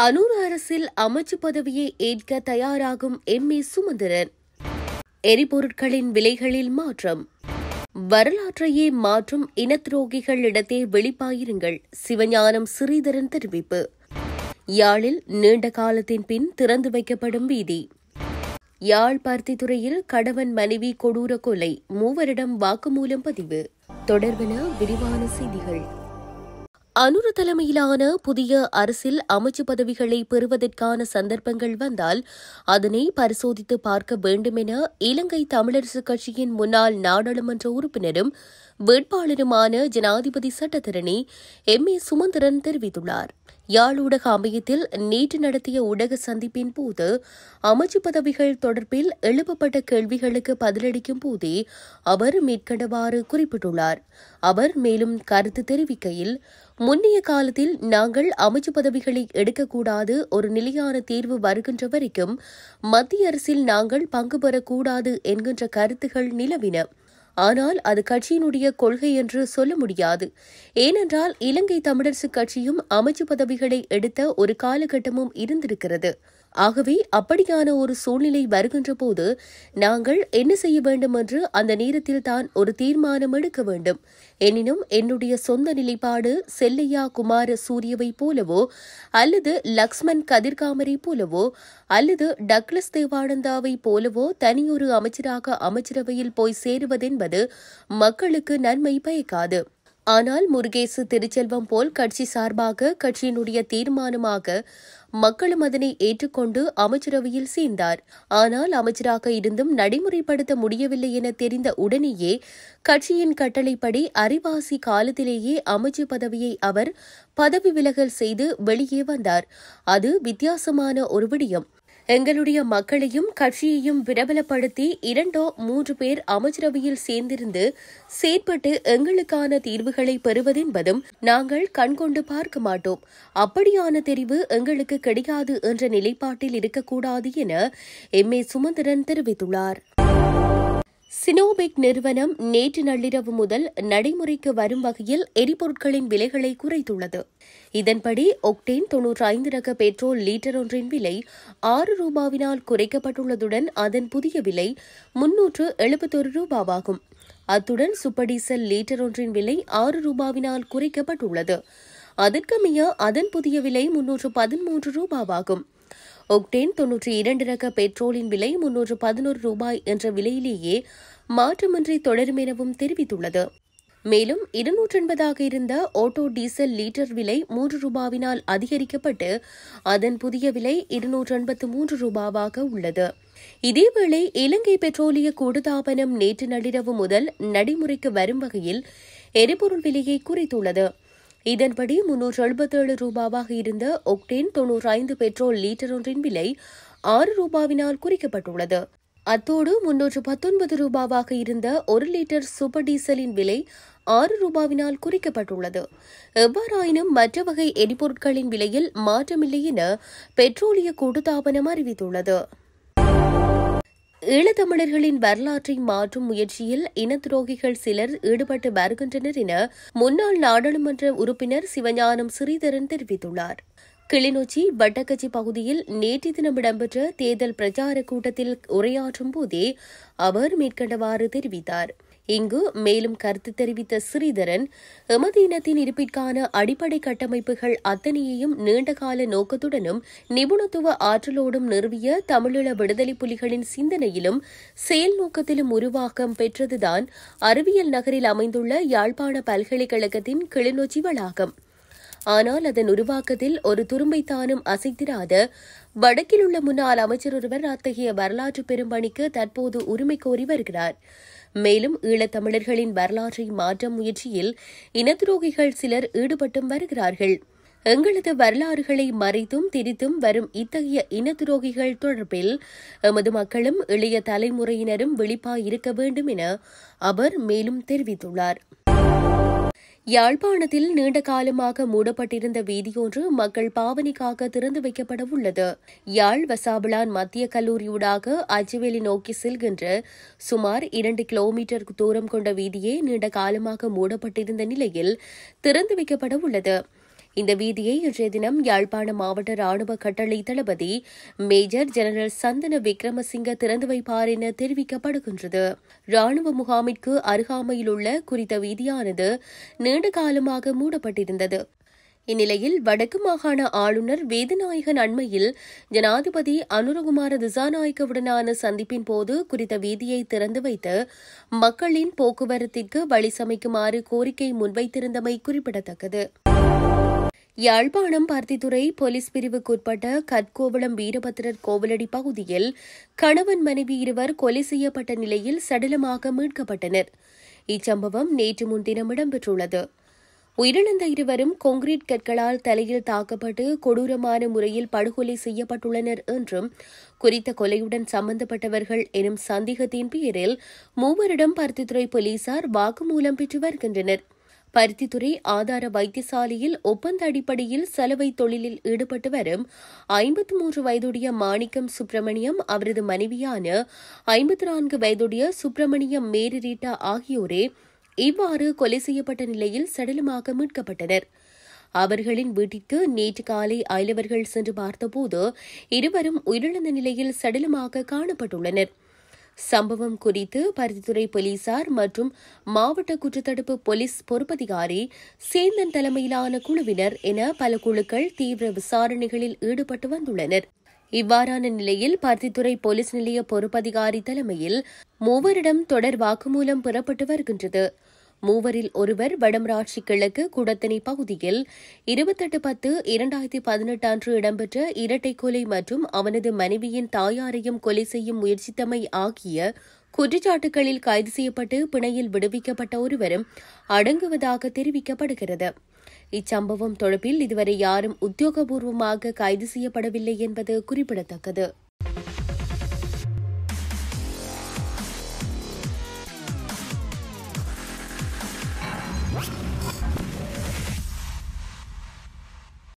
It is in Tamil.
அனூர் அரசில் அமைச்சு பதவியை ஏற்க தயாராகும் எம். ஏ. சுமந்திரன். எரிபொருட்களின் விலைகளில் மாற்றம். வரலாற்றையே மாற்றும் இனத்ரோகிகளிடத்தே வெளிப்பாயிருங்கள் சிவஞானம் ஸ்ரீதரன் தெரிவிப்பு. யாழில் நீண்ட காலத்தின் பின் திறந்து வைக்கப்படும் வீதி. யாழ் பருத்தித்துறையில் கணவன் மனைவி கொடூர கொலை மூவரிடம் வாக்குமூலம் பதிவு. தொடர்பென விரிவான செய்திகள். அனுர தலைமையிலான புதிய அரசில் அமைச்சு பதவிகளை பெறுவதற்கான சந்தர்ப்பங்கள் வந்தால் அதனை பரிசோதித்து பார்க்க வேண்டும் என இலங்கை தமிழரசுக் கட்சியின் முன்னாள் நாடாளுமன்ற உறுப்பினரும் வேட்பாளருமான ஜனாதிபதி சட்டத்தரணி எம் ஏ சுமந்திரன் தெரிவித்துள்ளார். யாழ் ஊடக அமையத்தில் நேற்று நடத்திய ஊடக சந்திப்பின் போது அமைச்சு பதவிகள் தொடர்பில் எழுப்பப்பட்ட கேள்விகளுக்கு பதிலளிக்கும் போதே அவர் மேற்கண்டவாறு குறிப்பிட்டுள்ளார். அவர் மேலும் கருத்து தெரிவிக்கையில் முன்னைய காலத்தில் நாங்கள் அமைச்சு பதவிகளை எடுக்கக்கூடாது ஒரு நிலையான தீர்வு வருகின்ற வரைக்கும் மத்திய அரசில் நாங்கள் பங்கு பெறக்கூடாது என்கின்ற கருத்துகள் நிலவின. ஆனால் அது கட்சியினுடைய கொள்கை என்று சொல்ல முடியாது. ஏனென்றால் இலங்கை தமிழரசுக் கட்சியும் அமைச்சு பதவிகளை எடுத்த ஒரு காலகட்டமும் இருந்திருக்கிறது. ஆகவே அப்படியான ஒரு சூழ்நிலை வருகின்ற போது நாங்கள் என்ன செய்ய வேண்டும் என்று அந்த நேரத்தில் தான் ஒரு தீர்மானம் எடுக்க வேண்டும். எனினும் என்னுடைய சொந்த நிலைப்பாடு செல்லையா குமார சூரியவை போலவோ அல்லது லக்ஷ்மன் கதிர்காமரை போலவோ அல்லது டக்ளஸ் தேவானந்தாவை போலவோ தனியொரு அமைச்சராக அமைச்சரவையில் போய் சேருவதென்பது மக்களுக்கு நன்மை பயக்காது. ஆனால் முருகேசு திருச்செல்வம் போல் கட்சி சார்பாக கட்சியினுடைய தீர்மானமாக மக்களும் அதனை ஏற்றுக்கொண்டு அமைச்சரவையில் சேர்ந்தார். ஆனால் அமைச்சராக இருந்தும் நடைமுறைப்படுத்த முடியவில்லை என தெரிந்த உடனேயே கட்சியின் கட்டளைப்படி அரிவாசி காலத்திலேயே அமைச்சு பதவியை அவர் பதவி விலகல் செய்து வெளியே வந்தார். அது வித்தியாசமான ஒரு விடயம். எங்களுடைய மக்களையும் கட்சியையும் பிரபலப்படுத்தி இரண்டோ மூன்று பேர் அமைச்சரவையில் சேர்ந்திருந்து செயற்பட்டு எங்களுக்கான தீர்வுகளை பெறுவதென்பதும் நாங்கள் கண்கொண்டு பார்க்க மாட்டோம். அப்படியான தெரிவு எங்களுக்கு கிடையாது என்ற நிலைப்பாட்டில் இருக்கக்கூடாது என எம் ஏ சுமந்திரன் தெரிவித்துள்ளார். சினோபெக் நிறுவனம் நேற்று நள்ளிரவு முதல் நடைமுறைக்கு வரும் வகையில் எரிபொருட்களின் விலைகளை குறைத்துள்ளது. இதன்படி ஒக்டேன் தொன்னூற்றி ஐந்து ரக பெட்ரோல் லீட்டர் ஒன்றின் விலை ஆறு ரூபாவினால் குறைக்கப்பட்டுள்ளதுடன் அதன் புதிய விலை முன்னூற்று எழுபத்தொரு ரூபாவாகும். அத்துடன் சூப்பர் டீசல் லீட்டர் ஒன்றின் விலை ஆறு ரூபாவினால் குறைக்கப்பட்டுள்ளது. அதற்கமைய அதன் புதிய விலை முன்னூற்று பதிமூன்று ரூபாவாகும். ஒக்டேன் தொன்னூற்றி இரண்டு ரக பெட்ரோலின் விலை முன்னூற்று பதினோரு ரூபாய் என்ற விலையிலேயே மாற்றமின்றி தொடரும் எனவும் தெரிவித்துள்ளது. மேலும் இருநூற்று எண்பதாக இருந்த ஆட்டோ டீசல் லீட்டர் விலை மூன்று ரூபாவினால் அதிகரிக்கப்பட்டு அதன் புதிய விலை இருநூற்று எண்பத்து மூன்று ரூபாவாக உள்ளது. இதேவேளை இலங்கை பெட்ரோலிய கூடுதாபனம் நேற்று நள்ளிரவு முதல் நடைமுறைக்கு வரும் வகையில் எரிபொருள் விலையை குறைத்துள்ளது. இதன்படி முன்னூற்று எழுபத்தேழு ரூபாவாக இருந்த ஒக்டேன் தொன்னூற்றி ஐந்து பெட்ரோல் லீட்டர் ஒன்றின் விலை ஆறு ரூபாவினால் குறிக்கப்பட்டுள்ளது. அத்தோடு முன்னூற்று பத்தொன்பது ரூபாவாக இருந்த ஒரு லிட்டர் சூப்பர் டீசலின் விலை ஆறு ரூபாவினால் குறிக்கப்பட்டுள்ளது. எவ்வாறாயினும் மற்ற வகை எரிபொருட்களின் விலையில் மாற்றமில்லை என பெட்ரோலிய கூட்டுத்தாபனம் அறிவித்துள்ளது. ஈழத்தமிழர்களின் வரலாற்றை மாற்றும் முயற்சியில் இனத்துரோகிகள் சிலர் ஈடுபட்டு வருகின்றனர் என முன்னாள் நாடாளுமன்ற உறுப்பினர் சிவஞானம் ஸ்ரீதரன் தெரிவித்துள்ளார். கிளிநொச்சி வட்டக்கச்சி பகுதியில் நேற்று தினம் இடம்பெற்ற தேர்தல் பிரச்சார கூட்டத்தில் உரையாற்றும் போதே அவர் மேற்கண்டவாறு தெரிவித்தார். இங்கு மேலும் கருத்து தெரிவித்த ஸ்ரீதரன் எமது இனத்தின் இருப்பிற்கான அடிப்படை கட்டமைப்புகள் அத்தனையையும் நீண்டகால நோக்கத்துடனும் நிபுணத்துவ ஆற்றலோடும் நிறுவிய தமிழீழ விடுதலை புலிகளின் சிந்தனையிலும் செயல் நோக்கத்திலும் உருவாக்கம் பெற்றதுதான் அறிவியல் நகரில் அமைந்துள்ள யாழ்ப்பாண பல்கலைக்கழகத்தின் கிளிநொச்சி வளாகம். ஆனால் அதன் உருவாக்கத்தில் ஒரு துரும்பைத்தானும் அசைத்திராத வடக்கில் உள்ள முன்னாள் அமைச்சர் ஒருவர் அத்தகைய வரலாற்று பெரும்பணிக்கு தற்போது உரிமை கோரி வருகிறார். மேலும் ஈழத்தமிழர்களின் வரலாற்றை மாற்றும் முயற்சியில் இனத்துரோகிகள் சிலர் ஈடுபட்டும் வருகிறார்கள். எங்களது வரலாறுகளை மறைத்தும் திரித்தும் வரும் இத்தகைய இனத்துரோகிகள் தொடர்பில் எமது மக்களும் இளைய தலைமுறையினரும் விழிப்பாய் இருக்க வேண்டும் என அவர் மேலும் தெரிவித்துள்ளார். யாழ்ப்பாணத்தில் நீண்ட காலமாக மூடப்பட்டிருந்த வீதியொன்று மக்கள் பாவனைக்காக திறந்து வைக்கப்பட உள்ளது. யாழ் வசாபிளான் மத்திய கல்லூரியூடாக அஜுவேலி நோக்கி செல்கின்ற சுமார் இரண்டு கிலோமீட்டர் தூரம் கொண்ட வீதியே நீண்ட காலமாக மூடப்பட்டிருந்த நிலையில் திறந்து வைக்கப்பட உள்ளது. இந்த வீதியை இன்றைய தினம் யாழ்ப்பாண மாவட்ட ராணுவ கட்டளை தளபதி மேஜர் ஜெனரல் சந்தன விக்ரமசிங்க திறந்து வைப்பார் என தெரிவிக்கப்படுகின்றது. ராணுவ முகாமிற்கு அருகாமையில் உள்ள குறித்த வீதியானது நீண்ட காலமாக மூடப்பட்டிருந்தது. இந்நிலையில் வடக்கு மாகாண ஆளுநர் வேதநாயகன் அண்மையில் ஜனாதிபதி அனுரகுமார திசாநாயக்கவுடனான சந்திப்பின் போது குறித்த வீதியை திறந்து வைத்து மக்களின் போக்குவரத்திற்கு வழி சமைக்குமாறு கோரிக்கை முன்வைத்திருந்தமை குறிப்பிடத்தக்கது. யாழ்ப்பாணம் பருத்தித்துறை போலீஸ் பிரிவுக்குட்பட்ட கற்கோவளம் வீரபத்திரர் கோவிலடி பகுதியில் கணவன் மனைவி இருவர் கொலை செய்யப்பட்ட நிலையில் சடலமாக மீட்கப்பட்டனர். இச்சம்பவம் நேற்று முன்தினம் இடம்பெற்றுள்ளது. உயிரிழந்த இருவரும் கொங்கிரீட் கற்களால் தலையில் தாக்கப்பட்டு கொடூரமான முறையில் படுகொலை செய்யப்பட்டுள்ளனர் என்றும் குறித்த கொலையுடன் சம்பந்தப்பட்டவர்கள் எனும் சந்தேகத்தின் பேரில் மூவரிடம் பருத்தித்துறை போலீசார் வாக்குமூலம் பெற்று வருகின்றனர். பருத்தித்துறை ஆதார வைத்தியசாலையில் ஒப்பந்த அடிப்படையில் சலவை தொழிலில் ஈடுபட்டு வரும் ஐம்பத்தி மூன்று வயதுடைய மாணிக்கம் சுப்பிரமணியம் அவரது மனைவியான ஐம்பத்தி நான்கு வயதுடைய சுப்பிரமணியம் மேரி ரீட்டா ஆகியோரே இவ்வாறு கொலை செய்யப்பட்ட நிலையில் சடலமாக மீட்கப்பட்டனர். அவர்களின் வீட்டிற்கு நேற்று காலை அயலவர்கள் சென்று பார்த்தபோது இருவரும் உயிரிழந்த நிலையில் சடலமாக காணப்பட்டுள்ளனர். சம்பவம் குறித்து பருத்தித்துறை போலீசார் மற்றும் மாவட்ட குற்றத்தடுப்பு போலீஸ் பொறுப்பதிகாரி சேந்தன் தலைமையிலான குழுவினர் என பல குழுக்கள் தீவிர விசாரணைகளில் ஈடுபட்டு வந்துள்ளனர். இவ்வாறான நிலையில் பருத்தித்துறை போலீஸ் நிலைய பொறுப்பதிகாரி தலைமையில் மூவரிடம் தொடர் வாக்குமூலம் பெறப்பட்டு வருகின்றது. மூவரில் ஒருவர் வடமராட்சி கிழக்கு குடத்தனை பகுதியில் இருபத்தெட்டு பத்து இரண்டாயிரத்தி பதினெட்டு அன்று இடம்பெற்ற இரட்டை கொலை மற்றும் அவனது மனைவியின் தாயாரையும் கொலை செய்யும் முயற்சித்தமை ஆகிய குற்றச்சாட்டுகளில் கைது செய்யப்பட்டு பிணையில் விடுவிக்கப்பட்ட ஒருவரும் அடங்குவதாக தெரிவிக்கப்படுகிறது. இச்சம்பவம் தொடர்பில் இதுவரை யாரும் உத்தியோகபூர்வமாக கைது செய்யப்படவில்லை என்பது குறிப்பிடத்தக்கது.